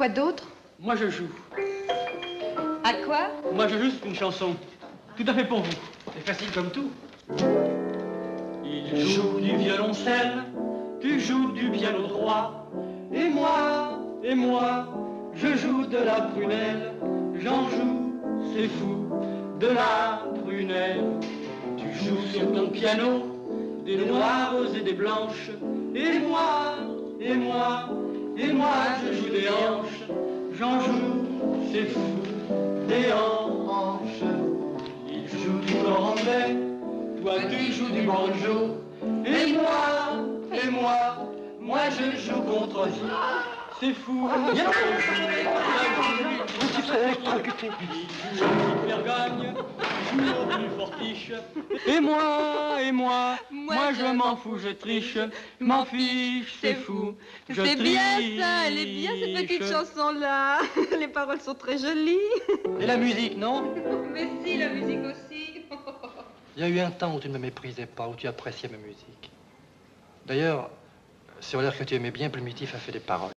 Quoi d'autre Moi, je joue. À quoi Moi, je joue une chanson. Tout à fait pour vous. C'est facile comme tout. Il joue du violoncelle, tu joues du piano droit. Et moi, et moi, je joue de la prunelle. J'en joue, c'est fou, de la prunelle. Tu joues sur ton piano des noires et des blanches. Et moi, et moi, et moi, je joue des hanches. J'en joue, c'est fou, des hanches. Il joue du cor anglais, toi tu joues du banjo. Et moi, et moi, moi je joue contre lui. C'est fou. Vergogne, plus fortiche. Et moi, et moi, moi, je m'en fous, je triche, je m'en fiche, c'est fou. C'est bien triche. ça, elle est bien cette petite chanson-là. Les paroles sont très jolies. Et la musique, non? Mais si, la musique aussi. Il y a eu un temps où tu ne me méprisais pas, où tu appréciais ma musique. D'ailleurs, sur l'air que tu aimais bien, Primitif a fait des paroles.